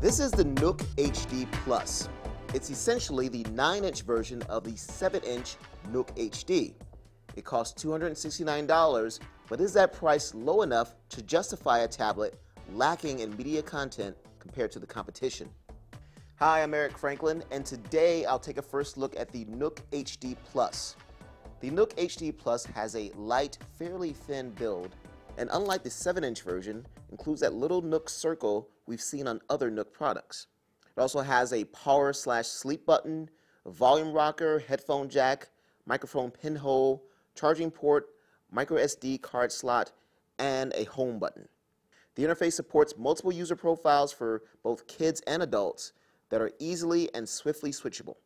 This is the Nook HD Plus. It's essentially the 9-inch version of the 7-inch Nook HD. It costs $269, but is that price low enough to justify a tablet lacking in media content compared to the competition? Hi, I'm Eric Franklin, and today I'll take a first look at the Nook HD Plus. The Nook HD Plus has a light, fairly thin build, and unlike the 7-inch version, includes that little Nook circle we've seen on other Nook products. It also has a power slash sleep button, volume rocker, headphone jack, microphone pinhole, charging port, micro SD card slot, and a home button. The interface supports multiple user profiles for both kids and adults that are easily and swiftly switchable.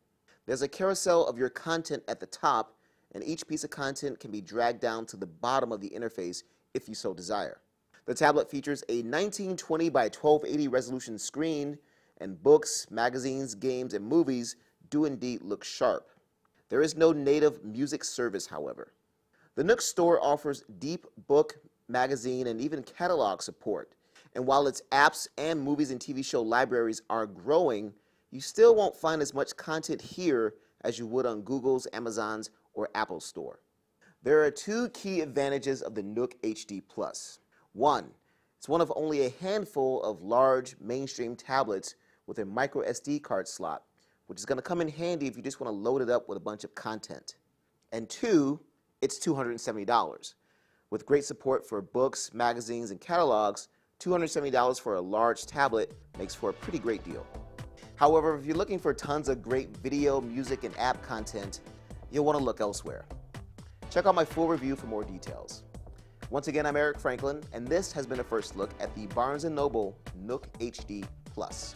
There's a carousel of your content at the top, and each piece of content can be dragged down to the bottom of the interface if you so desire. The tablet features a 1920 by 1280 resolution screen, and books, magazines, games, and movies do indeed look sharp. There is no native music service, however. The Nook store offers deep book, magazine, and even catalog support. And while its apps and movies and TV show libraries are growing, you still won't find as much content here as you would on Google's, Amazon's, or Apple's store. There are two key advantages of the Nook HD Plus. One, it's one of only a handful of large mainstream tablets with a micro SD card slot, which is going to come in handy if you just want to load it up with a bunch of content. And two, it's $270. With great support for books, magazines, and catalogs, $270 for a large tablet makes for a pretty great deal. However, if you're looking for tons of great video, music, and app content, you'll want to look elsewhere. Check out my full review for more details. Once again, I'm Eric Franklin, and this has been a first look at the Barnes & Noble Nook HD Plus.